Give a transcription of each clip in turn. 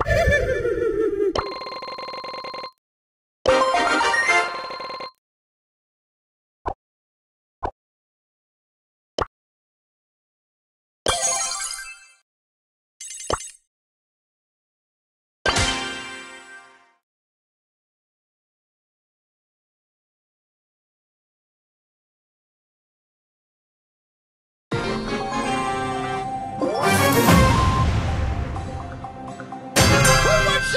Who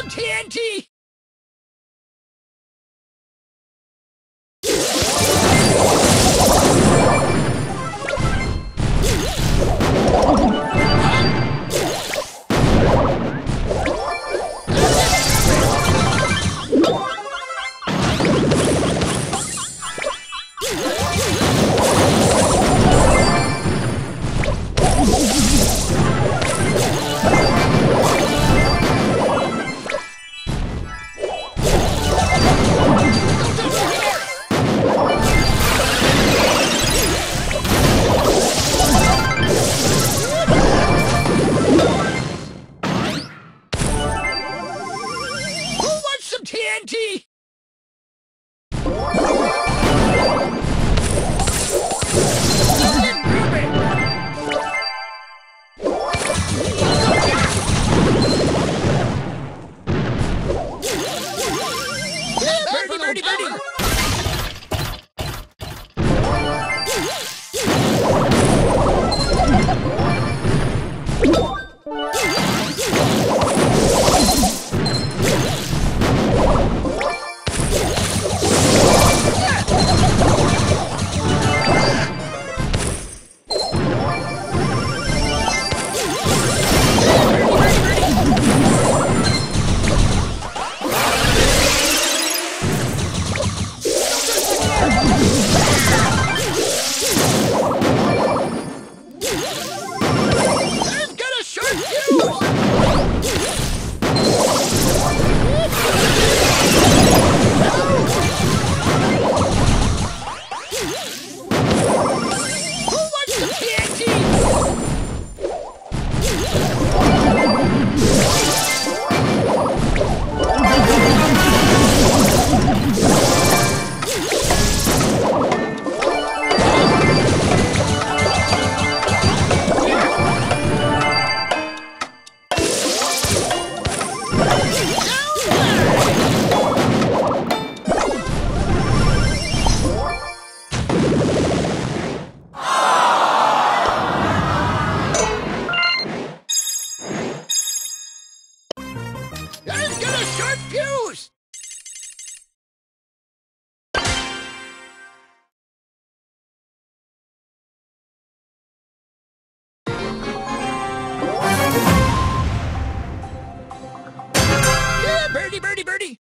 TNT? I've birdie, birdie, birdie!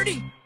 dirty.